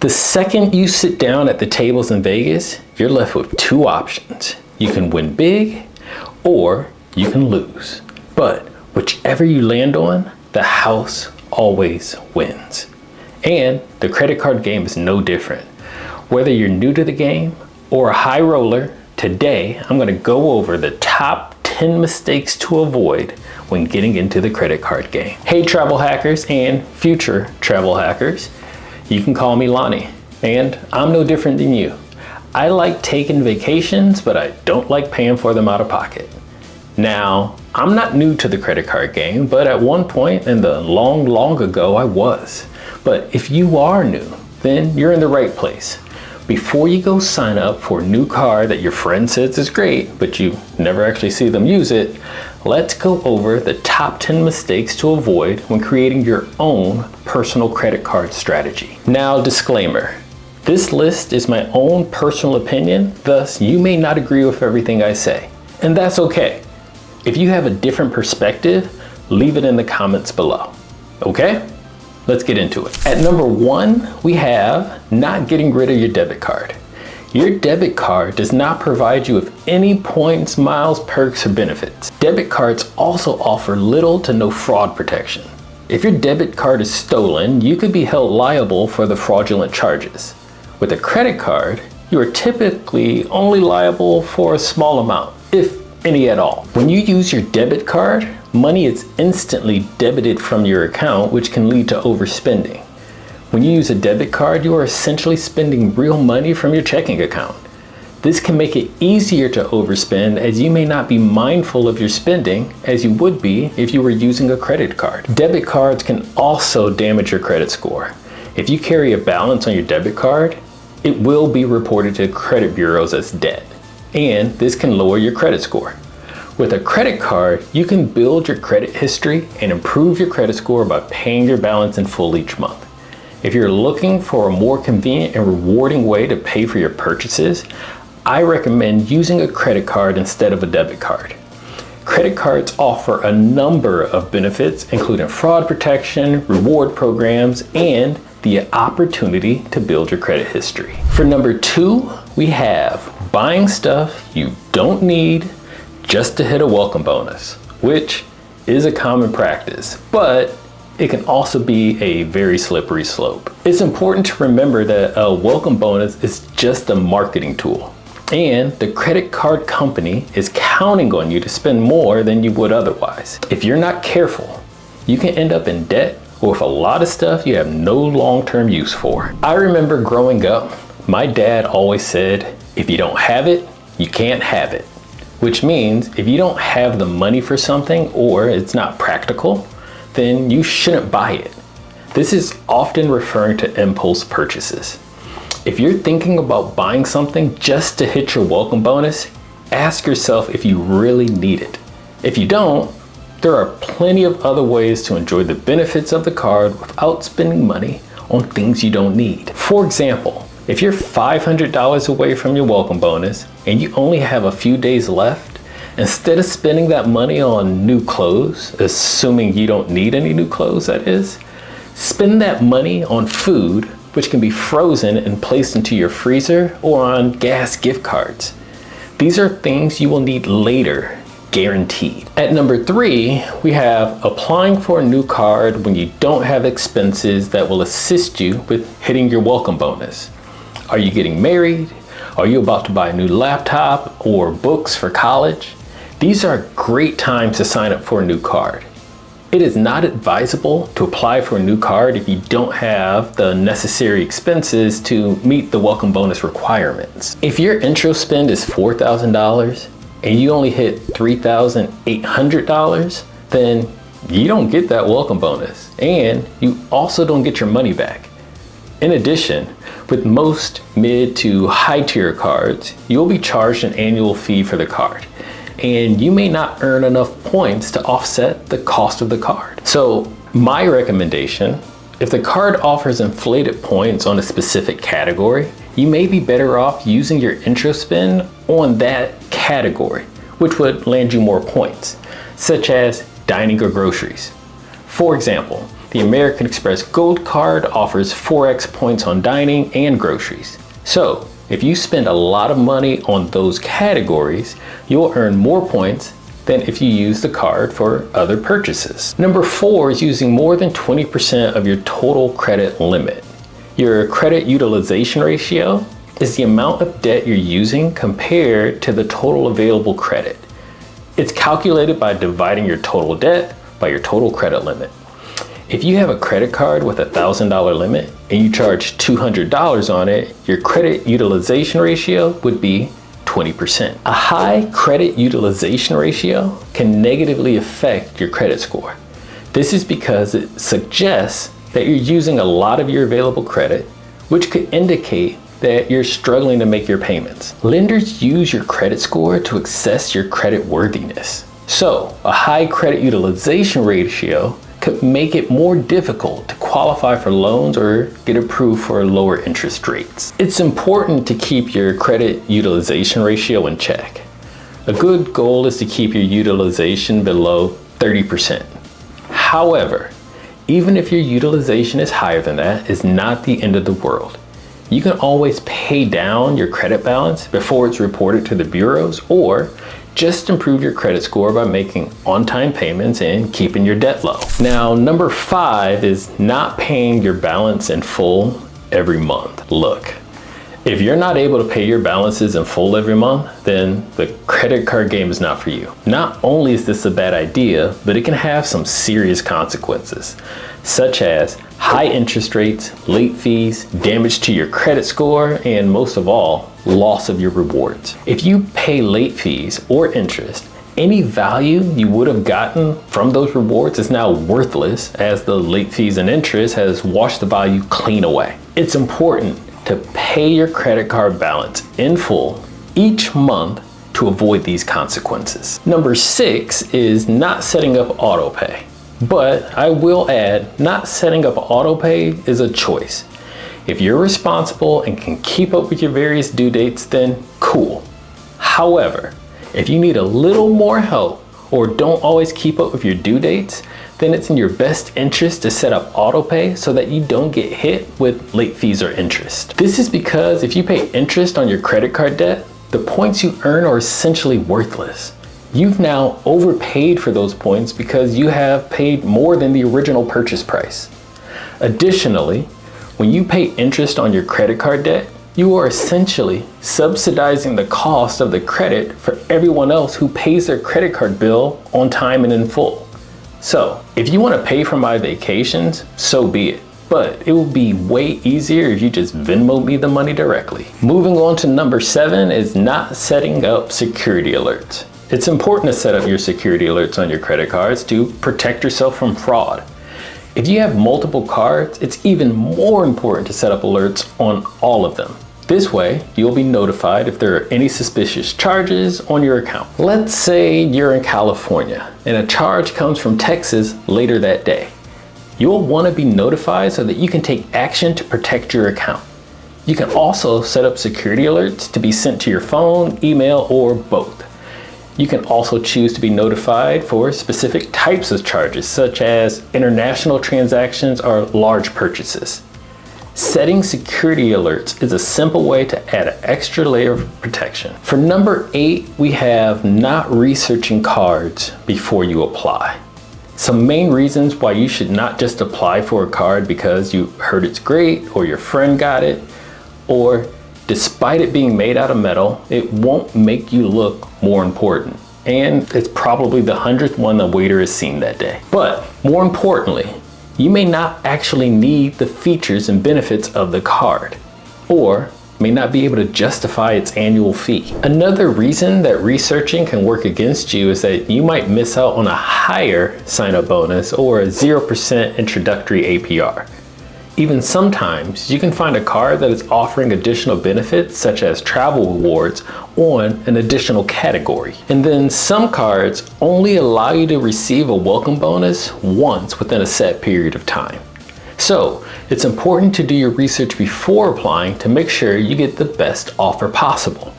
The second you sit down at the tables in Vegas, you're left with two options. You can win big or you can lose. But whichever you land on, the house always wins. And the credit card game is no different. Whether you're new to the game or a high roller, today I'm gonna go over the top 10 mistakes to avoid when getting into the credit card game. Hey travel hackers and future travel hackers, you can call me Lani, and I'm no different than you. I like taking vacations, but I don't like paying for them out of pocket. Now, I'm not new to the credit card game, but at one point in the long, long ago, I was. But if you are new, then you're in the right place. Before you go sign up for a new card that your friend says is great, but you never actually see them use it, let's go over the top 10 mistakes to avoid when creating your own personal credit card strategy. Now, disclaimer. This list is my own personal opinion, thus you may not agree with everything I say. And that's okay. If you have a different perspective, leave it in the comments below. Okay? Let's get into it. At number one, we have not getting rid of your debit card. Your debit card does not provide you with any points, miles, perks, or benefits. Debit cards also offer little to no fraud protection. If your debit card is stolen, you could be held liable for the fraudulent charges. With a credit card, you are typically only liable for a small amount, if any at all. When you use your debit card, money is instantly debited from your account, which can lead to overspending. When you use a debit card, you are essentially spending real money from your checking account. This can make it easier to overspend as you may not be mindful of your spending as you would be if you were using a credit card. Debit cards can also damage your credit score. If you carry a balance on your debit card, it will be reported to credit bureaus as debt, and this can lower your credit score. With a credit card, you can build your credit history and improve your credit score by paying your balance in full each month. If you're looking for a more convenient and rewarding way to pay for your purchases, I recommend using a credit card instead of a debit card. Credit cards offer a number of benefits, including fraud protection, reward programs, and the opportunity to build your credit history. For number two, we have buying stuff you don't need just to hit a welcome bonus, which is a common practice, but it can also be a very slippery slope. It's important to remember that a welcome bonus is just a marketing tool. And the credit card company is counting on you to spend more than you would otherwise. If you're not careful, you can end up in debt or with a lot of stuff you have no long-term use for. I remember growing up, my dad always said, if you don't have it, you can't have it. Which means if you don't have the money for something or it's not practical, then you shouldn't buy it. This is often referring to impulse purchases. If you're thinking about buying something just to hit your welcome bonus, ask yourself if you really need it. If you don't, there are plenty of other ways to enjoy the benefits of the card without spending money on things you don't need. For example, if you're $500 away from your welcome bonus and you only have a few days left, Instead of spending that money on new clothes, assuming you don't need any new clothes, that is, spend that money on food, which can be frozen and placed into your freezer, or on gas gift cards. These are things you will need later, guaranteed. At number three, we have applying for a new card when you don't have expenses that will assist you with hitting your welcome bonus. Are you getting married? Are you about to buy a new laptop or books for college? These are great times to sign up for a new card. It is not advisable to apply for a new card if you don't have the necessary expenses to meet the welcome bonus requirements. If your intro spend is $4,000 and you only hit $3,800, then you don't get that welcome bonus and you also don't get your money back. In addition, with most mid to high tier cards, you'll be charged an annual fee for the card and you may not earn enough points to offset the cost of the card. So my recommendation, if the card offers inflated points on a specific category, you may be better off using your intro spend on that category, which would land you more points, such as dining or groceries. For example, the American Express Gold Card offers 4x points on dining and groceries. So, if you spend a lot of money on those categories, you'll earn more points than if you use the card for other purchases. Number four is using more than 20% of your total credit limit. Your credit utilization ratio is the amount of debt you're using compared to the total available credit. It's calculated by dividing your total debt by your total credit limit. If you have a credit card with a $1,000 limit and you charge $200 on it, your credit utilization ratio would be 20%. A high credit utilization ratio can negatively affect your credit score. This is because it suggests that you're using a lot of your available credit, which could indicate that you're struggling to make your payments. Lenders use your credit score to assess your credit worthiness. So, a high credit utilization ratio could make it more difficult to qualify for loans or get approved for lower interest rates. It's important to keep your credit utilization ratio in check. A good goal is to keep your utilization below 30%. However, even if your utilization is higher than that, is not the end of the world. You can always pay down your credit balance before it's reported to the bureaus or just improve your credit score by making on-time payments and keeping your debt low. Now, number five is not paying your balance in full every month. Look, if you're not able to pay your balances in full every month, then the credit card game is not for you. Not only is this a bad idea, but it can have some serious consequences, such as high interest rates, late fees, damage to your credit score, and most of all, loss of your rewards. If you pay late fees or interest, any value you would have gotten from those rewards is now worthless as the late fees and interest has washed the value clean away. It's important to pay your credit card balance in full each month to avoid these consequences. Number six is not setting up autopay. But I will add, not setting up autopay is a choice. If you're responsible and can keep up with your various due dates, then cool. However, if you need a little more help or don't always keep up with your due dates, then it's in your best interest to set up autopay so that you don't get hit with late fees or interest. This is because if you pay interest on your credit card debt, the points you earn are essentially worthless. You've now overpaid for those points because you have paid more than the original purchase price. Additionally, when you pay interest on your credit card debt, you are essentially subsidizing the cost of the credit for everyone else who pays their credit card bill on time and in full. So, if you want to pay for my vacations, so be it. But it will be way easier if you just Venmo me the money directly. Moving on to number seven is not setting up security alerts. It's important to set up your security alerts on your credit cards to protect yourself from fraud. If you have multiple cards, it's even more important to set up alerts on all of them. This way, you'll be notified if there are any suspicious charges on your account. Let's say you're in California and a charge comes from Texas later that day. You'll want to be notified so that you can take action to protect your account. You can also set up security alerts to be sent to your phone, email, or both. You can also choose to be notified for specific types of charges, such as international transactions or large purchases. Setting security alerts is a simple way to add an extra layer of protection. For number eight, we have not researching cards before you apply. Some main reasons why you should not just apply for a card because you heard it's great or your friend got it, or despite it being made out of metal, it won't make you look more important. And it's probably the hundredth one the waiter has seen that day. But more importantly, you may not actually need the features and benefits of the card, or may not be able to justify its annual fee. Another reason that researching can work against you is that you might miss out on a higher sign-up bonus or a 0% introductory APR. Even sometimes, you can find a card that is offering additional benefits such as travel rewards on an additional category. And then some cards only allow you to receive a welcome bonus once within a set period of time. So, it's important to do your research before applying to make sure you get the best offer possible.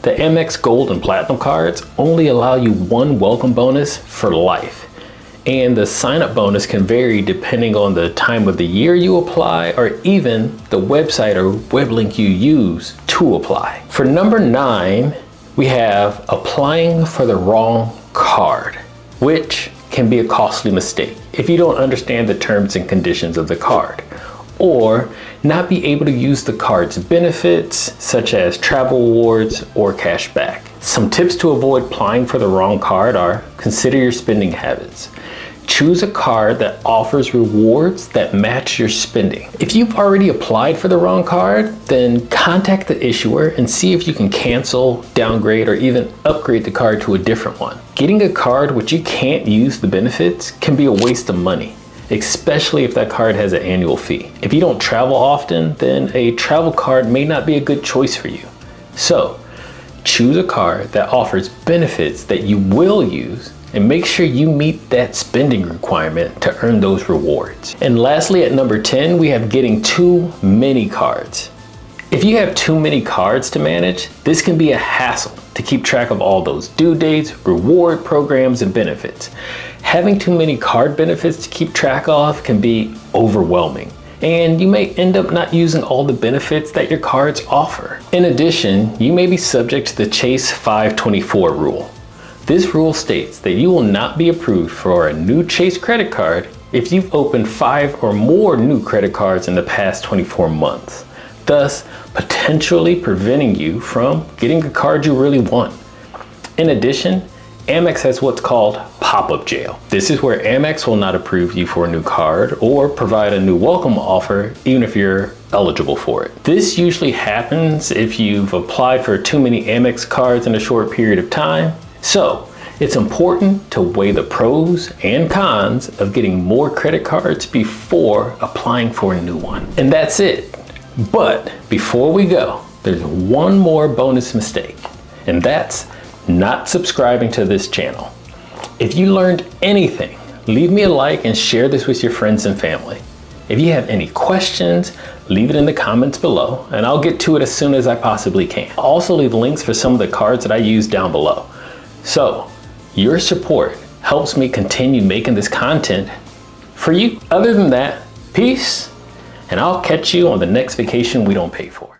The Amex Gold and Platinum cards only allow you one welcome bonus for life And the sign up bonus can vary depending on the time of the year you apply or even the website or web link you use to apply. For number nine, we have applying for the wrong card, which can be a costly mistake if you don't understand the terms and conditions of the card or not be able to use the card's benefits such as travel awards or cash back. Some tips to avoid applying for the wrong card are consider your spending habits. Choose a card that offers rewards that match your spending. If you've already applied for the wrong card, then contact the issuer and see if you can cancel, downgrade, or even upgrade the card to a different one. Getting a card which you can't use the benefits can be a waste of money especially if that card has an annual fee. If you don't travel often, then a travel card may not be a good choice for you. So, choose a card that offers benefits that you will use and make sure you meet that spending requirement to earn those rewards. And lastly, at number 10, we have getting too many cards. If you have too many cards to manage, this can be a hassle to keep track of all those due dates, reward programs, and benefits. Having too many card benefits to keep track of can be overwhelming and you may end up not using all the benefits that your cards offer. In addition, you may be subject to the Chase 524 rule. This rule states that you will not be approved for a new Chase credit card if you've opened five or more new credit cards in the past 24 months, thus potentially preventing you from getting a card you really want. In addition, Amex has what's called pop-up jail. This is where Amex will not approve you for a new card or provide a new welcome offer even if you're eligible for it. This usually happens if you've applied for too many Amex cards in a short period of time. So it's important to weigh the pros and cons of getting more credit cards before applying for a new one. And that's it. But before we go, there's one more bonus mistake, and that's not subscribing to this channel. If you learned anything, leave me a like and share this with your friends and family. If you have any questions, leave it in the comments below and I'll get to it as soon as I possibly can. I'll also leave links for some of the cards that I use down below. So, your support helps me continue making this content for you. Other than that, peace, and I'll catch you on the next vacation we don't pay for.